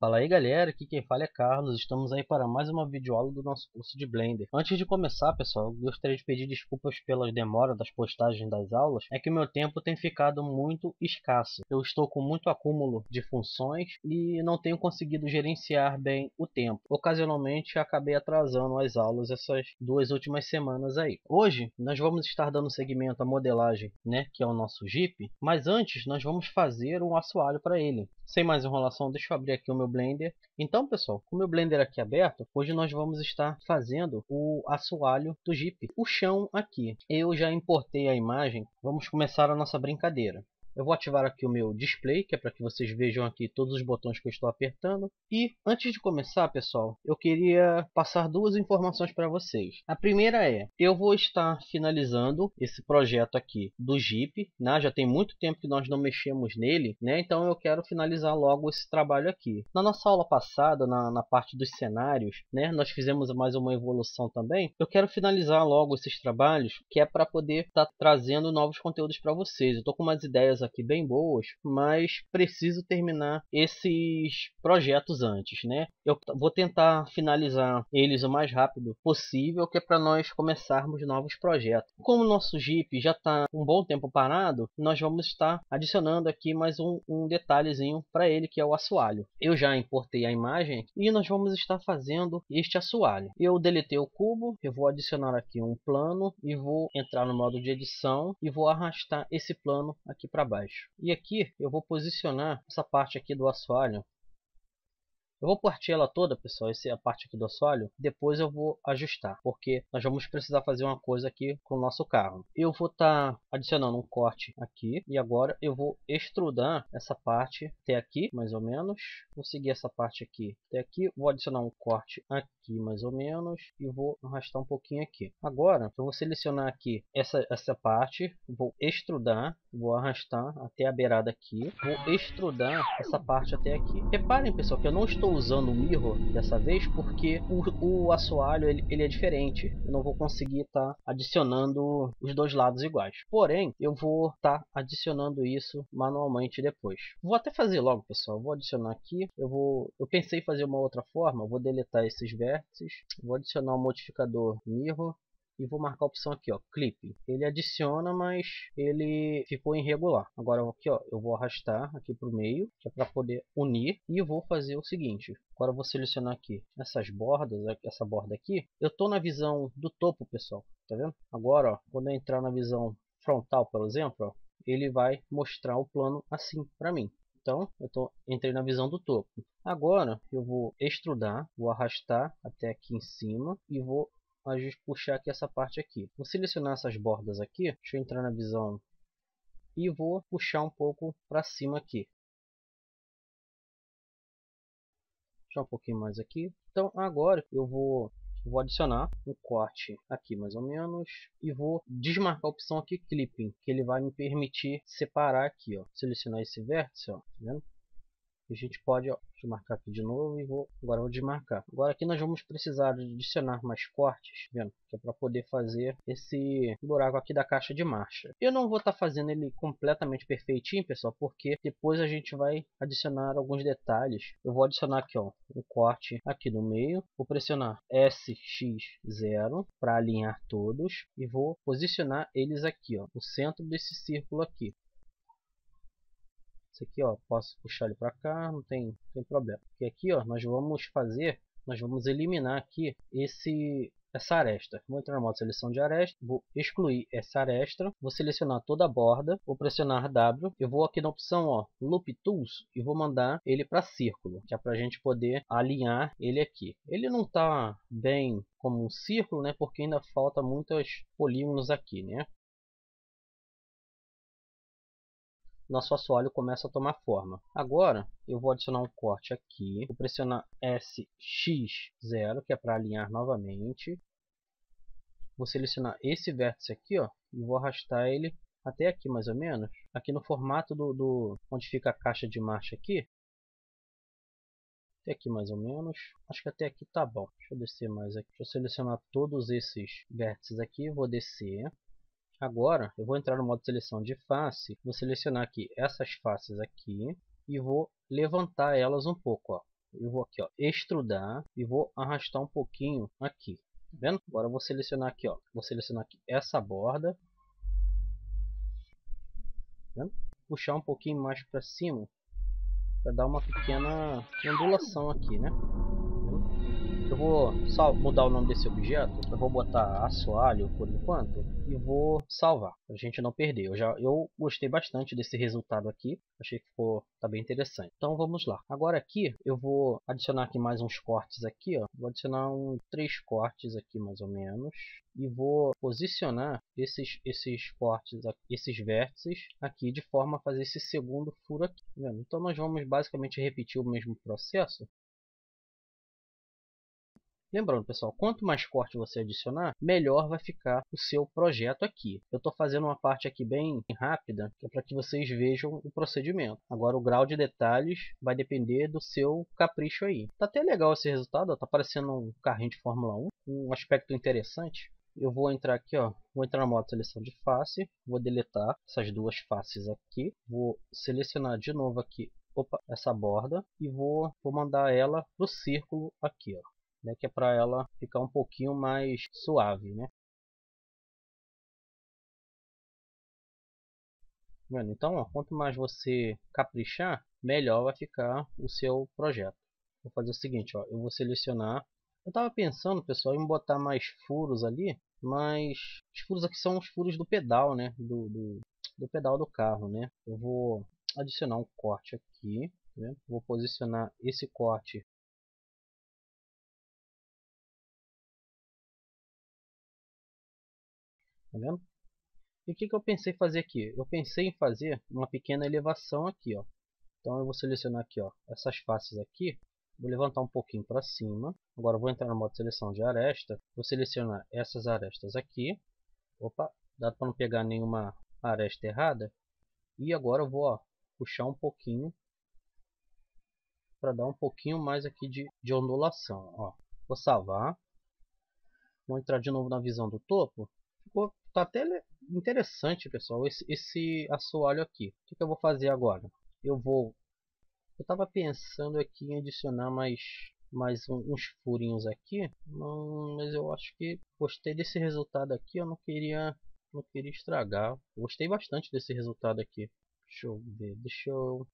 Fala aí galera, aqui quem fala é Carlos, estamos aí para mais uma videoaula do nosso curso de Blender. Antes de começar pessoal, gostaria de pedir desculpas pela demora das postagens das aulas, é que meu tempo tem ficado muito escasso. Eu estou com muito acúmulo de funções e não tenho conseguido gerenciar bem o tempo. Ocasionalmente acabei atrasando as aulas essas duas últimas semanas aí. Hoje nós vamos estar dando seguimento à modelagem, né, que é o nosso Jeep, mas antes nós vamos fazer um assoalho para ele. Sem mais enrolação, deixa eu abrir aqui o meu Blender. Então, pessoal, com o meu Blender aqui aberto, hoje nós vamos estar fazendo o assoalho do Jeep. O chão aqui. Eu já importei a imagem. Vamos começar a nossa brincadeira. Eu vou ativar aqui o meu display, que é para que vocês vejam aqui todos os botões que eu estou apertando. E antes de começar, pessoal, eu queria passar duas informações para vocês. A primeira é, eu vou estar finalizando esse projeto aqui do Jeep, né? já tem muito tempo que nós não mexemos nele, né? então eu quero finalizar logo esse trabalho aqui. Na nossa aula passada, na, na parte dos cenários, né? nós fizemos mais uma evolução também. Eu quero finalizar logo esses trabalhos, que é para poder estar tá trazendo novos conteúdos para vocês. Eu estou com umas ideias aqui bem boas, mas preciso terminar esses projetos antes, né? Eu vou tentar finalizar eles o mais rápido possível, que é para nós começarmos novos projetos. Como o nosso Jeep já está um bom tempo parado, nós vamos estar adicionando aqui mais um, um detalhezinho para ele, que é o assoalho. Eu já importei a imagem e nós vamos estar fazendo este assoalho. Eu deletei o cubo, eu vou adicionar aqui um plano e vou entrar no modo de edição e vou arrastar esse plano aqui para E aqui eu vou posicionar essa parte aqui do assoalho eu vou partir ela toda, pessoal, essa é a parte aqui do assoalho. Depois eu vou ajustar, porque nós vamos precisar fazer uma coisa aqui com o nosso carro. Eu vou estar tá adicionando um corte aqui. E agora eu vou extrudar essa parte até aqui, mais ou menos. Vou seguir essa parte aqui até aqui. Vou adicionar um corte aqui, mais ou menos. E vou arrastar um pouquinho aqui. Agora, eu vou selecionar aqui essa, essa parte. Vou extrudar. Vou arrastar até a beirada aqui. Vou extrudar essa parte até aqui. Reparem, pessoal, que eu não estou usando o mirror dessa vez porque o, o assoalho ele, ele é diferente. Eu não vou conseguir estar tá adicionando os dois lados iguais. Porém, eu vou estar tá adicionando isso manualmente depois. Vou até fazer logo, pessoal. Vou adicionar aqui. Eu vou, eu pensei em fazer uma outra forma. Vou deletar esses Vou adicionar um modificador mirror e vou marcar a opção aqui, ó, clip. Ele adiciona, mas ele ficou irregular. Agora aqui, ó, eu vou arrastar aqui para o meio, que é para poder unir, e vou fazer o seguinte. Agora vou selecionar aqui essas bordas, essa borda aqui. Eu estou na visão do topo, pessoal, tá vendo? Agora, ó, quando eu entrar na visão frontal, por exemplo, ó, ele vai mostrar o plano assim para mim. Então, eu tô, entrei na visão do topo. Agora, eu vou extrudar, vou arrastar até aqui em cima e vou a gente puxar aqui essa parte aqui. Vou selecionar essas bordas aqui, deixa eu entrar na visão e vou puxar um pouco para cima aqui. Puxar um pouquinho mais aqui. Então agora eu vou vou adicionar um corte aqui mais ou menos e vou desmarcar a opção aqui clipping que ele vai me permitir separar aqui ó. Selecionar esse vértice ó tá vendo a gente pode, ó, marcar aqui de novo e vou, agora vou desmarcar. Agora aqui nós vamos precisar adicionar mais cortes, vendo? Que é para poder fazer esse buraco aqui da caixa de marcha. Eu não vou estar tá fazendo ele completamente perfeitinho, pessoal, porque depois a gente vai adicionar alguns detalhes. Eu vou adicionar aqui, ó, um corte aqui no meio, vou pressionar SX0 para alinhar todos e vou posicionar eles aqui, ó, no centro desse círculo aqui. Aqui, ó, posso puxar ele para cá, não tem, não tem problema. E aqui, ó, nós vamos fazer, nós vamos eliminar aqui esse essa aresta. Vou entrar no modo seleção de aresta, vou excluir essa aresta, vou selecionar toda a borda, vou pressionar W, eu vou aqui na opção ó, Loop Tools e vou mandar ele para círculo, que é para a gente poder alinhar ele aqui. Ele não está bem como um círculo, né, porque ainda falta muitos polígonos aqui, né. Nosso assoalho começa a tomar forma. Agora eu vou adicionar um corte aqui, vou pressionar SX0, que é para alinhar novamente. Vou selecionar esse vértice aqui ó, e vou arrastar ele até aqui mais ou menos. Aqui no formato do, do onde fica a caixa de marcha aqui. Até aqui mais ou menos. Acho que até aqui tá bom. Deixa eu descer mais aqui. Deixa eu selecionar todos esses vértices aqui. Vou descer. Agora eu vou entrar no modo seleção de face, vou selecionar aqui essas faces aqui e vou levantar elas um pouco. Ó. eu vou aqui, ó, extrudar e vou arrastar um pouquinho aqui. Tá vendo? Agora eu vou selecionar aqui, ó, vou selecionar aqui essa borda. Tá Puxar um pouquinho mais para cima para dar uma pequena ondulação aqui, né? Eu vou mudar o nome desse objeto. Eu vou botar assoalho por enquanto e vou salvar para a gente não perder. Eu já eu gostei bastante desse resultado aqui. Achei que ficou tá bem interessante. Então vamos lá. Agora aqui eu vou adicionar aqui mais uns cortes aqui, ó. Vou adicionar um três cortes aqui mais ou menos e vou posicionar esses esses cortes, esses vértices aqui de forma a fazer esse segundo furo aqui. Tá então nós vamos basicamente repetir o mesmo processo Lembrando, pessoal, quanto mais corte você adicionar, melhor vai ficar o seu projeto aqui. Eu estou fazendo uma parte aqui bem rápida, que é para que vocês vejam o procedimento. Agora, o grau de detalhes vai depender do seu capricho aí. Tá até legal esse resultado, ó, tá parecendo um carrinho de Fórmula 1, um aspecto interessante. Eu vou entrar aqui, ó, vou entrar no modo seleção de face, vou deletar essas duas faces aqui, vou selecionar de novo aqui opa, essa borda e vou, vou mandar ela para o círculo aqui, ó né, que é para ela ficar um pouquinho mais suave, né? Então, ó, quanto mais você caprichar, melhor vai ficar o seu projeto. Vou fazer o seguinte, ó, eu vou selecionar. Eu estava pensando, pessoal, em botar mais furos ali, mas os furos aqui são os furos do pedal, né? Do, do, do pedal do carro, né? Eu vou adicionar um corte aqui, né? vou posicionar esse corte Tá vendo? E o que, que eu pensei fazer aqui? Eu pensei em fazer uma pequena elevação aqui, ó. Então eu vou selecionar aqui, ó, essas faces aqui. Vou levantar um pouquinho para cima. Agora vou entrar no modo seleção de aresta. Vou selecionar essas arestas aqui. Opa, dá para não pegar nenhuma aresta errada. E agora eu vou ó, puxar um pouquinho para dar um pouquinho mais aqui de, de ondulação. Ó. Vou salvar. Vou entrar de novo na visão do topo. Ficou Tá até interessante, pessoal, esse, esse assoalho aqui. O que, que eu vou fazer agora? Eu vou... Eu estava pensando aqui em adicionar mais, mais um, uns furinhos aqui, mas eu acho que gostei desse resultado aqui. Eu não queria, não queria estragar. Gostei bastante desse resultado aqui. Deixa eu ver, deixa eu,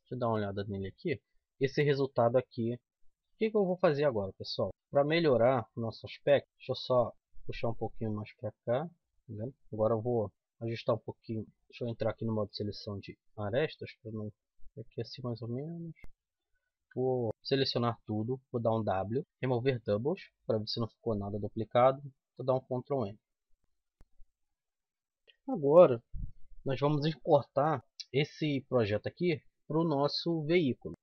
deixa eu dar uma olhada nele aqui. Esse resultado aqui. O que, que eu vou fazer agora, pessoal? Para melhorar o nosso aspecto, deixa eu só puxar um pouquinho mais para cá. Tá Agora eu vou ajustar um pouquinho. Deixa eu entrar aqui no modo de seleção de arestas. Para não... Aqui assim mais ou menos. Vou selecionar tudo. Vou dar um W. Remover doubles. Para ver se não ficou nada duplicado. Vou dar um Ctrl N. Agora nós vamos importar esse projeto aqui para o nosso veículo.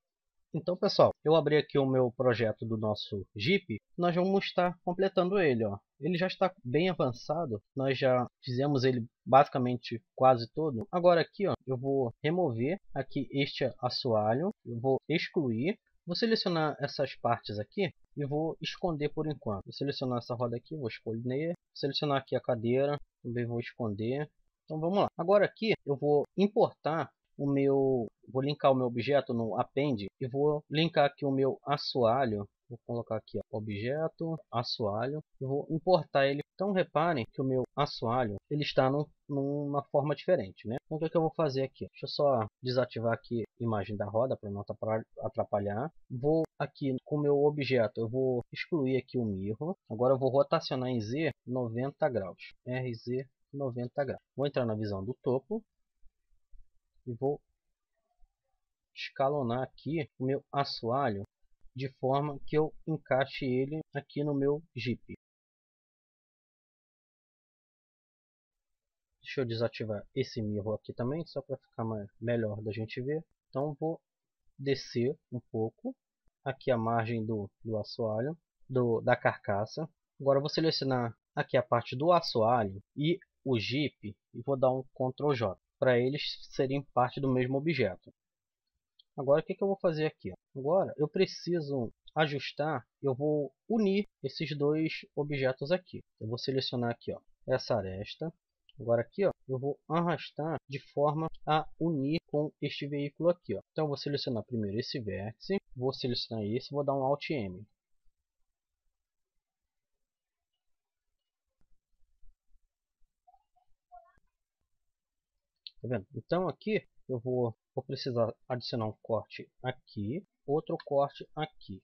Então pessoal, eu abri aqui o meu projeto do nosso Jeep, nós vamos estar completando ele. Ó. Ele já está bem avançado, nós já fizemos ele basicamente quase todo. Agora aqui ó, eu vou remover aqui este assoalho, eu vou excluir, vou selecionar essas partes aqui e vou esconder por enquanto. Vou selecionar essa roda aqui, vou escolher, selecionar aqui a cadeira, também vou esconder. Então vamos lá. Agora aqui eu vou importar o meu, vou linkar o meu objeto no append e vou linkar aqui o meu assoalho. Vou colocar aqui ó, objeto, assoalho, e vou importar ele. Então reparem que o meu assoalho ele está num, numa forma diferente, né? Então o que, é que eu vou fazer aqui? Deixa eu só desativar aqui a imagem da roda para não atrapalhar. Vou aqui com o meu objeto, eu vou excluir aqui o mirror. Agora eu vou rotacionar em Z 90 graus. RZ 90 graus. Vou entrar na visão do topo e vou escalonar aqui o meu assoalho de forma que eu encaixe ele aqui no meu Jeep. Deixa eu desativar esse mirror aqui também, só para ficar mais, melhor da gente ver. Então vou descer um pouco aqui a margem do, do assoalho, do, da carcaça. Agora vou selecionar aqui a parte do assoalho e o Jeep e vou dar um Ctrl J para eles serem parte do mesmo objeto. Agora o que, que eu vou fazer aqui? Agora eu preciso ajustar, eu vou unir esses dois objetos aqui. Eu vou selecionar aqui ó, essa aresta. Agora aqui ó, eu vou arrastar de forma a unir com este veículo aqui. Ó. Então eu vou selecionar primeiro esse vértice, vou selecionar esse, vou dar um Alt M. Tá vendo? Então aqui eu vou, vou precisar adicionar um corte aqui, outro corte aqui.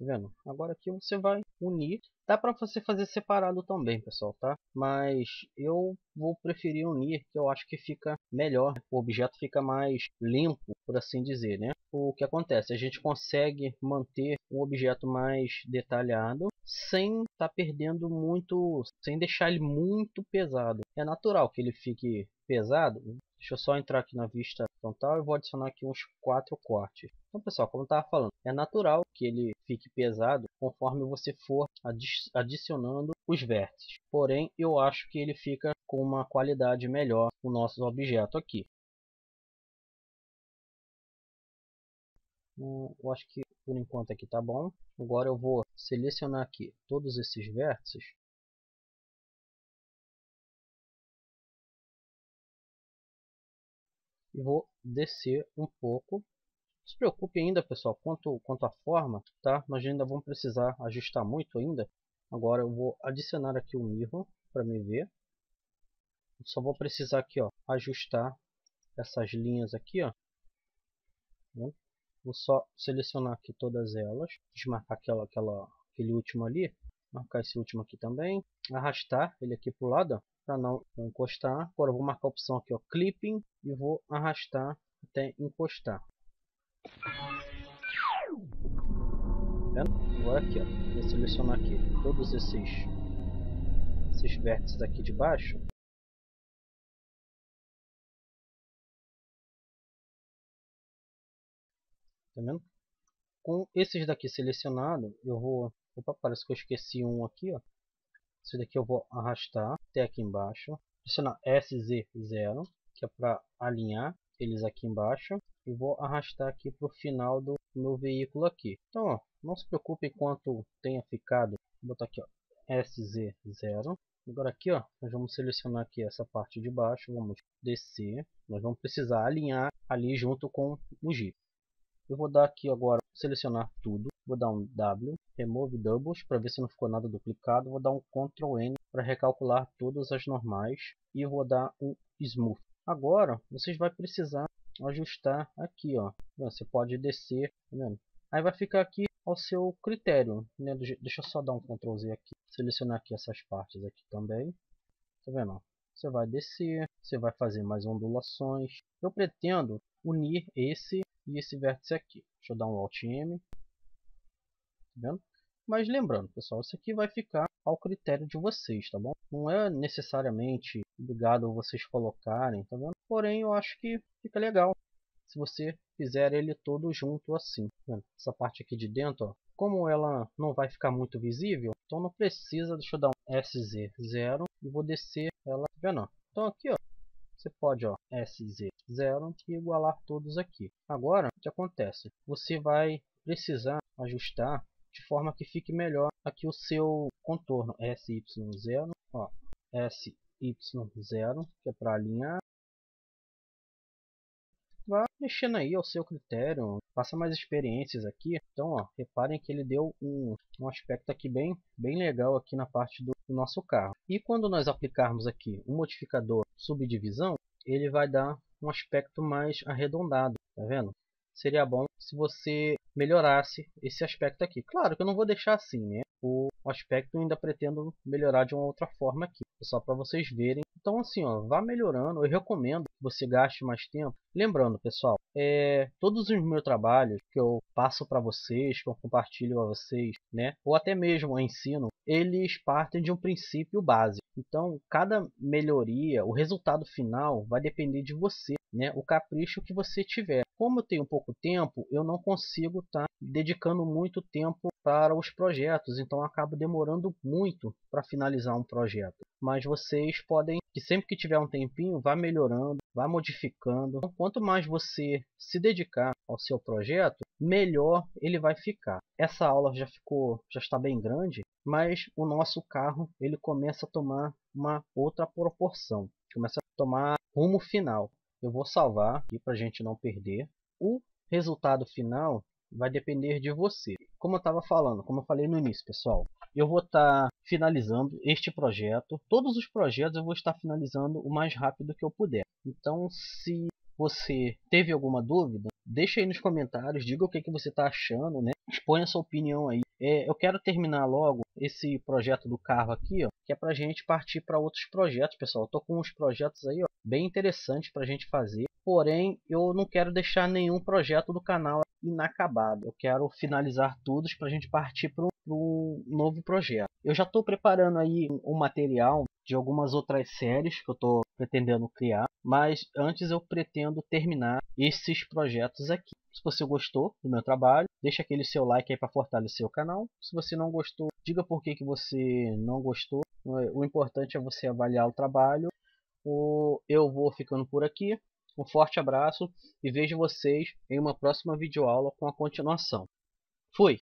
Tá vendo? Agora aqui você vai unir. Dá para você fazer separado também, pessoal, tá? Mas eu vou preferir unir, que eu acho que fica melhor. O objeto fica mais limpo, por assim dizer, né? O que acontece? A gente consegue manter um objeto mais detalhado sem estar tá perdendo muito, sem deixar ele muito pesado. É natural que ele fique pesado. Deixa eu só entrar aqui na vista frontal e vou adicionar aqui uns quatro cortes. Então, pessoal, como eu estava falando, é natural que ele fique pesado conforme você for adicionando os vértices. Porém, eu acho que ele fica com uma qualidade melhor o nosso objeto aqui. Hum, eu acho que por enquanto aqui tá bom. Agora eu vou selecionar aqui todos esses vértices e vou descer um pouco se preocupe ainda, pessoal, quanto, quanto à forma, tá? Nós ainda vamos precisar ajustar muito ainda. Agora eu vou adicionar aqui o mirror para me ver. só vou precisar aqui, ó, ajustar essas linhas aqui, ó. Né? Vou só selecionar aqui todas elas, desmarcar aquela, aquela, aquele último ali, marcar esse último aqui também, arrastar ele aqui para o lado, para não encostar. Agora eu vou marcar a opção aqui, ó, clipping, e vou arrastar até encostar. Agora aqui, ó. Vou selecionar aqui todos esses, esses vértices aqui de baixo. Tá vendo? Com esses daqui selecionados, eu vou... Opa, parece que eu esqueci um aqui, ó. Esse daqui eu vou arrastar até aqui embaixo. Pressionar SZ0, que é para alinhar eles aqui embaixo e vou arrastar aqui para o final do meu veículo aqui. Então, ó, não se preocupe quanto tenha ficado. Vou botar aqui, ó, SZ0. Agora aqui, ó, nós vamos selecionar aqui essa parte de baixo, vamos descer. Nós vamos precisar alinhar ali junto com o Jeep. Eu vou dar aqui agora, selecionar tudo. Vou dar um W, Remove Doubles, para ver se não ficou nada duplicado. Vou dar um Ctrl N para recalcular todas as normais. E vou dar um Smooth. Agora, vocês vão precisar ajustar aqui, ó. Você pode descer, tá vendo? Aí vai ficar aqui ao seu critério, né? Deixa eu só dar um Ctrl Z aqui, selecionar aqui essas partes aqui também, tá vendo? Você vai descer, você vai fazer mais ondulações. Eu pretendo unir esse e esse vértice aqui. Deixa eu dar um Alt M, tá vendo? Mas lembrando, pessoal, isso aqui vai ficar ao critério de vocês, tá bom? Não é necessariamente obrigado vocês colocarem, tá vendo? Porém, eu acho que fica legal se você fizer ele todo junto assim. Tá Essa parte aqui de dentro, ó, como ela não vai ficar muito visível, então não precisa, deixa eu dar um SZ0 e vou descer ela, tá vendo? Então aqui, ó, você pode, ó, SZ0 e igualar todos aqui. Agora, o que acontece? Você vai precisar ajustar de forma que fique melhor aqui o seu contorno SY0, ó, SY0, que é para alinhar. Vá mexendo aí ao seu critério, faça mais experiências aqui. Então, ó, reparem que ele deu um, um aspecto aqui bem, bem legal aqui na parte do, do nosso carro. E quando nós aplicarmos aqui o um modificador subdivisão, ele vai dar um aspecto mais arredondado, tá vendo? Seria bom se você melhorasse esse aspecto aqui. Claro que eu não vou deixar assim, né? O aspecto ainda pretendo melhorar de uma outra forma aqui, só para vocês verem. Então assim, ó, vá melhorando. Eu recomendo que você gaste mais tempo. Lembrando, pessoal, é, todos os meus trabalhos que eu passo para vocês, que eu compartilho a vocês, né, ou até mesmo ensino, eles partem de um princípio básico. Então, cada melhoria, o resultado final vai depender de você, né, o capricho que você tiver. Como eu tenho pouco tempo, eu não consigo estar tá dedicando muito tempo para os projetos, então acaba demorando muito para finalizar um projeto. Mas vocês podem, que sempre que tiver um tempinho, vá melhorando, vá modificando. Quanto mais você se dedicar ao seu projeto, melhor ele vai ficar. Essa aula já ficou, já está bem grande, mas o nosso carro ele começa a tomar uma outra proporção. Começa a tomar rumo final. Eu vou salvar aqui para a gente não perder. O resultado final vai depender de você. Como eu estava falando, como eu falei no início, pessoal, eu vou estar tá finalizando este projeto. Todos os projetos eu vou estar finalizando o mais rápido que eu puder. Então, se você teve alguma dúvida, deixa aí nos comentários, diga o que, que você está achando, né? Exponha sua opinião aí. É, eu quero terminar logo esse projeto do carro aqui, ó, que é para gente partir para outros projetos, pessoal. Eu tô com uns projetos aí, ó, bem interessantes para a gente fazer. Porém, eu não quero deixar nenhum projeto do canal inacabado. Eu quero finalizar todos para a gente partir para um novo projeto. Eu já estou preparando aí um material de algumas outras séries que eu estou pretendendo criar, mas antes eu pretendo terminar esses projetos aqui. Se você gostou do meu trabalho, deixa aquele seu like aí para fortalecer o canal. Se você não gostou, diga por que, que você não gostou. O importante é você avaliar o trabalho. Eu vou ficando por aqui. Um forte abraço e vejo vocês em uma próxima videoaula com a continuação. Fui!